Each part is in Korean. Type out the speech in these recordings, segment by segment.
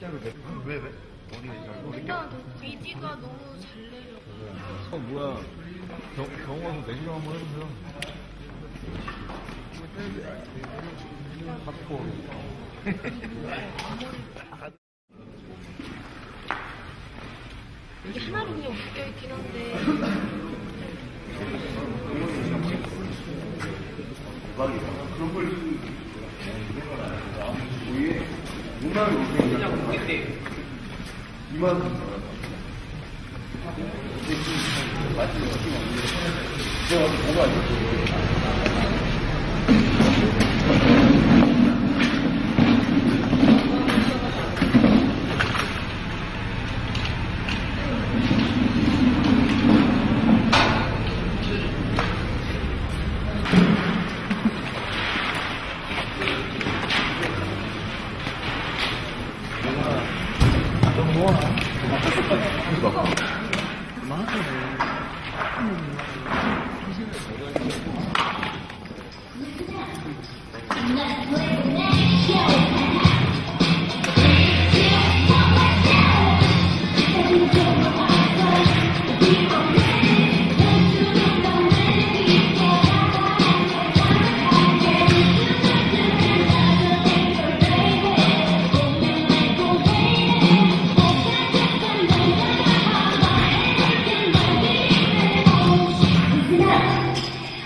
내- 왜 왜? 일단 위지가 너무 잘 내려. 어 뭐야? 경 경호도 내시경 한번 해보세요. 받고. 이게 하나로 그냥 묶여 있긴 한데. 정말 그냥 고객님. 이만 맞지? 뭐가 있지? 你妈这是你妈这是你妈这是你妈你现在谁都听不见你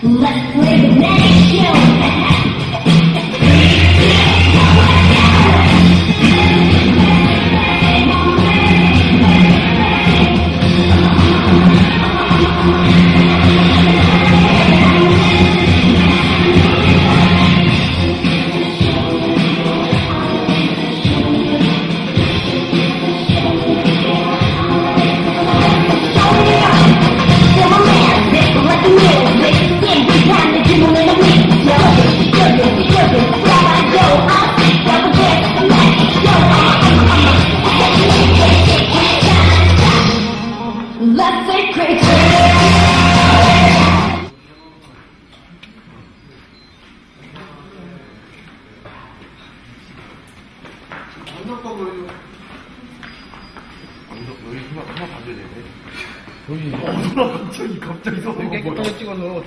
Let's the next show. 방송 여기 하나 하나 봐줘야 되네. 여기 어 갑자기 갑자기 서 깨끗하게 찍어서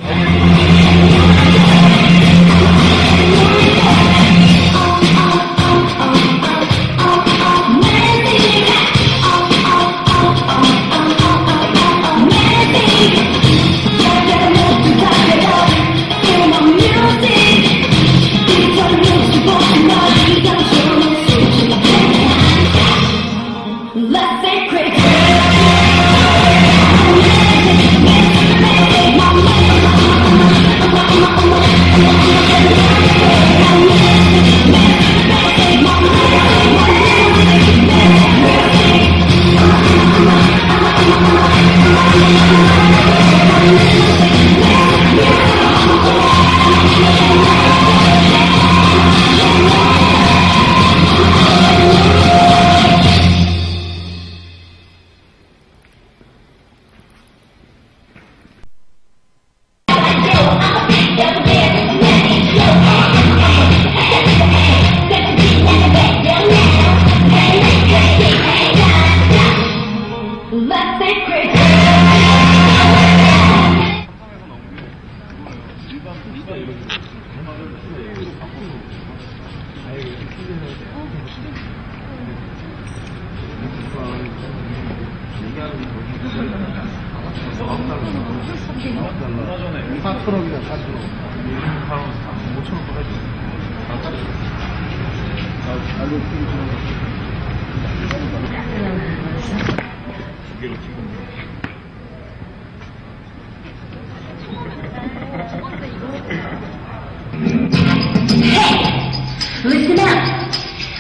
Listen up.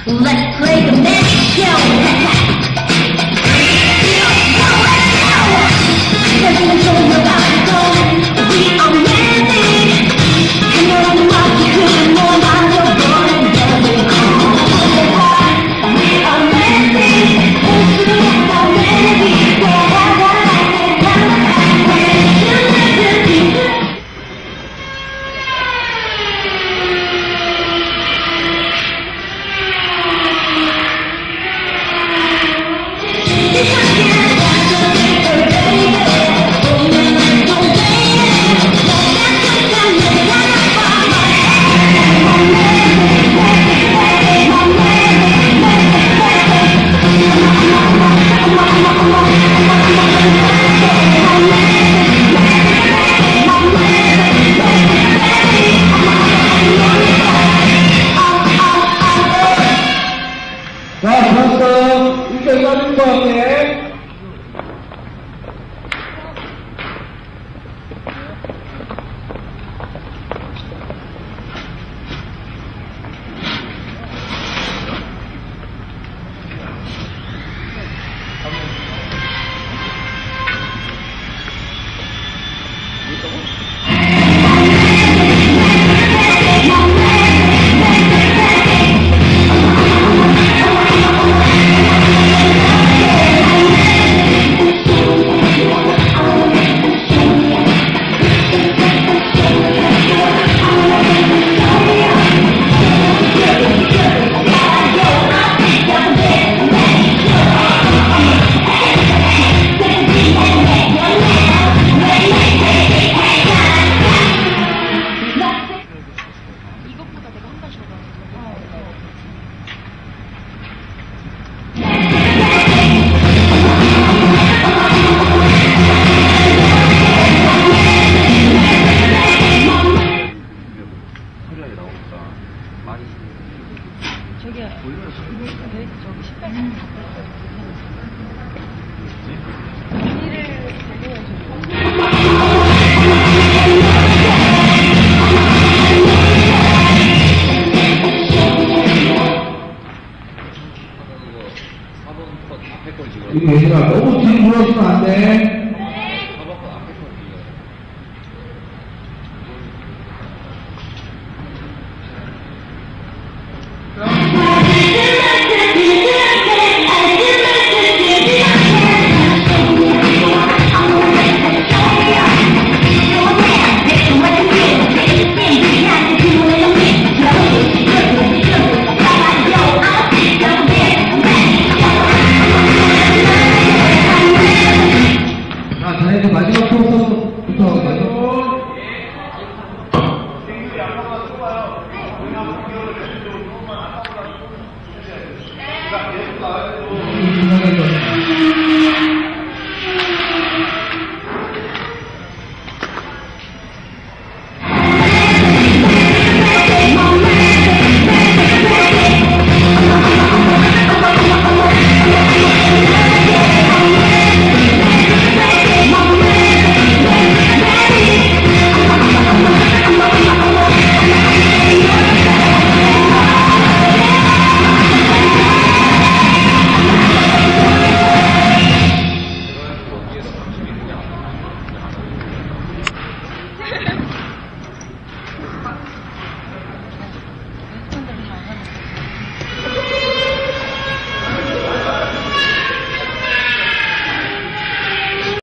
Let's play the next show. 저기요. 저기 저기 식당 일을 이거 얘들아 너무 뒤로 물러지면 안 돼.